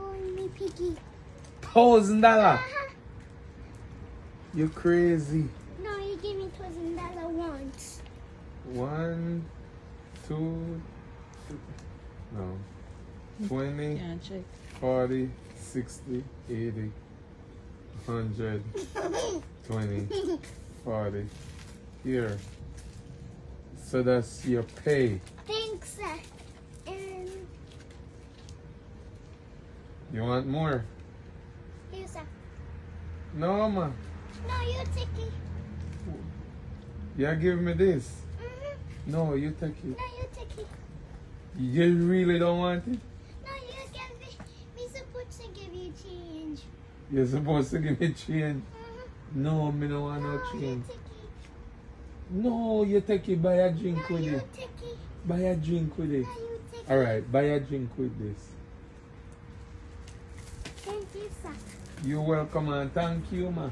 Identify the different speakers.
Speaker 1: for me piggy.
Speaker 2: Thousand dollar.
Speaker 1: Uh-huh.
Speaker 2: You crazy.
Speaker 1: No, you gave me thousand dollar once.
Speaker 2: One, two, no. 20,
Speaker 3: Yeah, check.
Speaker 2: 40, 60, 80, 100, 20, 40. Here. So that's your pay.
Speaker 1: Thanks, sir. And
Speaker 2: You want more?
Speaker 1: here's a.
Speaker 2: No, ma.
Speaker 1: No, you take it.
Speaker 2: Yeah, give me this.
Speaker 1: hmm
Speaker 2: No, you take it.
Speaker 1: No, you take it.
Speaker 2: You really don't want it?
Speaker 1: No, you can be. Me supposed to give you change.
Speaker 2: You're supposed to give me change.
Speaker 1: hmm
Speaker 2: No, me don't want no
Speaker 1: No, you
Speaker 2: change.
Speaker 1: take it.
Speaker 2: No, you take it, buy a drink
Speaker 1: No,
Speaker 2: with
Speaker 1: you
Speaker 2: it.
Speaker 1: take it.
Speaker 2: Buy a drink with it.
Speaker 1: No, you take it.
Speaker 2: Alright, buy a drink with this. You're welcome and thank you, ma.